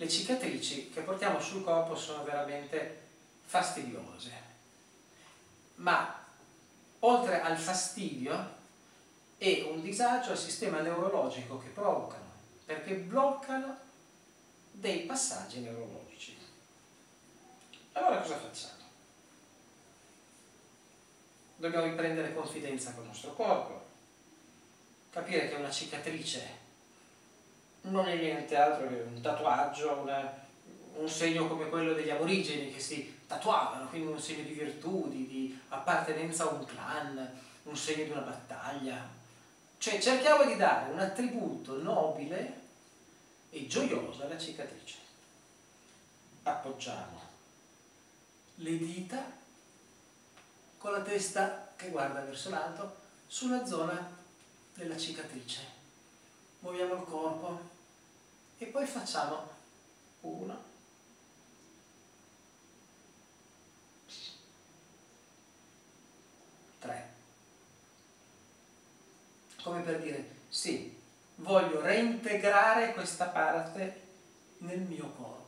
le cicatrici che portiamo sul corpo sono veramente fastidiose, ma oltre al fastidio è un disagio al sistema neurologico che provocano, perché bloccano dei passaggi neurologici. Allora cosa facciamo? Dobbiamo riprendere confidenza con il nostro corpo, capire che una cicatrice non è niente altro che un tatuaggio, una, un segno come quello degli aborigeni che si tatuavano, quindi un segno di virtù, di, di appartenenza a un clan, un segno di una battaglia. Cioè cerchiamo di dare un attributo nobile e gioioso alla cicatrice. Appoggiamo le dita con la testa che guarda verso l'alto sulla zona della cicatrice muoviamo il corpo e poi facciamo uno, tre. Come per dire, sì, voglio reintegrare questa parte nel mio corpo.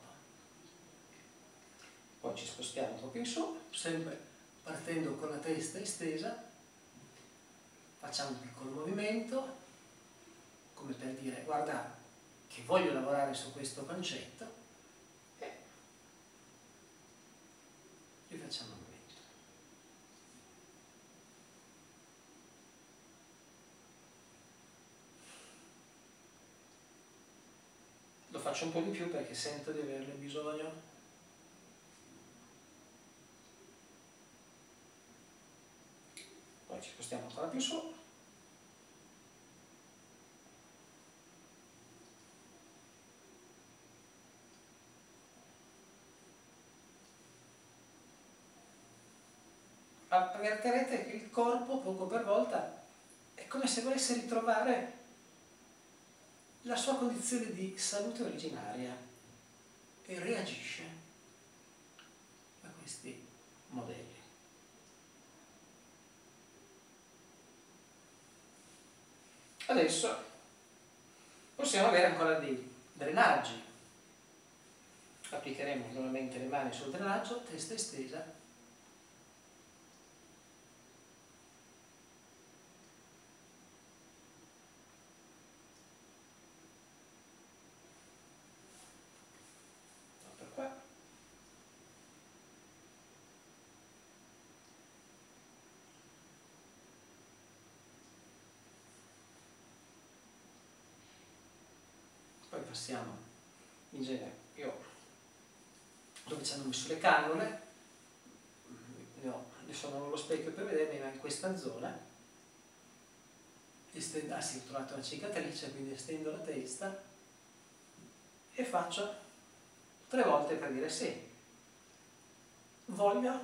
Poi ci spostiamo un po' più in su, sempre partendo con la testa estesa, facciamo un piccolo movimento, dire guarda che voglio lavorare su questo concetto e rifacciamo un momento. Lo faccio un po' di più perché sento di averne bisogno. Poi ci spostiamo ancora più su. Avvertirete che il corpo poco per volta è come se volesse ritrovare la sua condizione di salute originaria e reagisce a questi modelli. Adesso possiamo avere ancora dei drenaggi. Applicheremo nuovamente le mani sul drenaggio, testa estesa passiamo in genere, io dove ci hanno messo le cannule, no, adesso non ho lo specchio per vedermi, ma in questa zona, estendo, ah sì, ho trovato una cicatrice, quindi estendo la testa e faccio tre volte per dire sì, voglio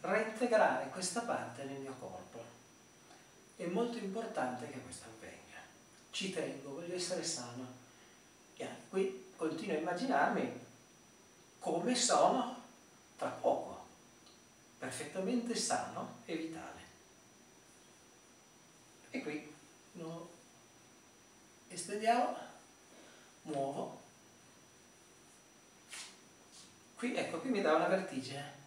reintegrare questa parte nel mio corpo. È molto importante che questo avvenga. Ci tengo, voglio essere sano qui continuo a immaginarmi come sono tra poco, perfettamente sano e vitale. E qui no, estendiamo, muovo. Qui, ecco, qui mi dà una vertigine.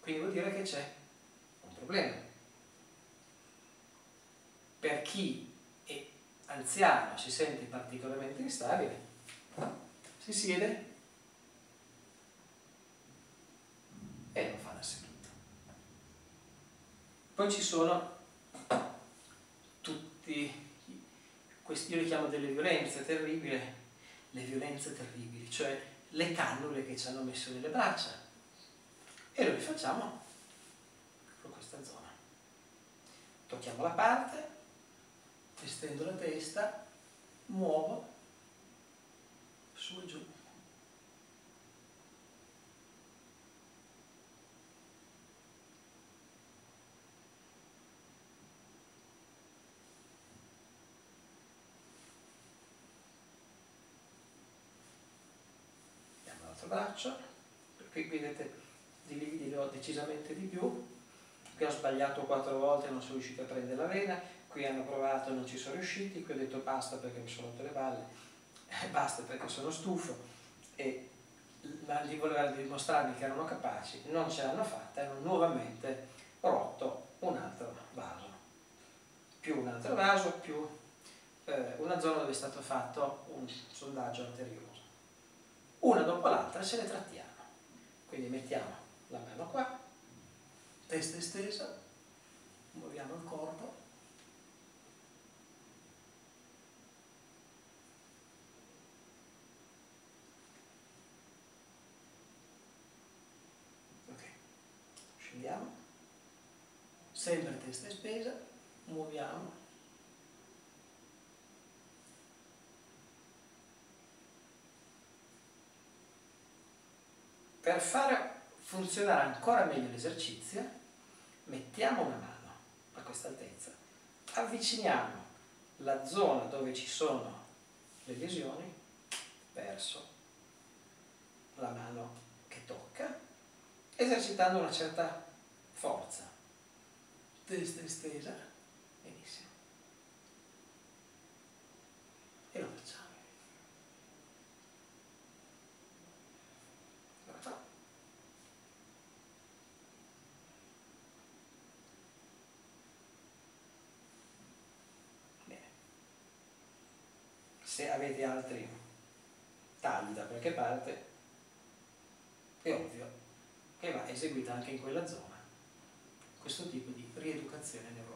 Quindi vuol dire che c'è un problema. Per chi anziano si sente particolarmente instabile, si siede e lo fa da seduto. Poi ci sono tutti questi, io li chiamo delle violenze terribili, le violenze terribili, cioè le cannule che ci hanno messo nelle braccia e lo rifacciamo con questa zona. Tocchiamo la parte estendo la testa, muovo su e giù. Andiamo all'altro braccio, qui vedete di lividi ho decisamente di più, qui ho sbagliato quattro volte e non sono riuscito a prendere la vena, qui hanno provato e non ci sono riusciti, qui ho detto basta perché mi sono rotte le balle, basta perché sono stufo e di voler dimostrarmi che erano capaci, non ce l'hanno fatta e hanno nuovamente rotto un altro vaso. Più un altro vaso, più eh, una zona dove è stato fatto un sondaggio arterioso. Una dopo l'altra ce le trattiamo. Quindi mettiamo la mano qua, testa estesa, muoviamo il corpo sempre testa spesa, muoviamo. Per fare funzionare ancora meglio l'esercizio, mettiamo una mano a questa altezza, avviciniamo la zona dove ci sono le lesioni verso la mano che tocca, esercitando una certa forza. Testa estesa, benissimo. E lo facciamo. Lo facciamo. Bene. Se avete altri tagli da qualche parte, è ovvio che va eseguita anche in quella zona questo tipo di rieducazione neurologica.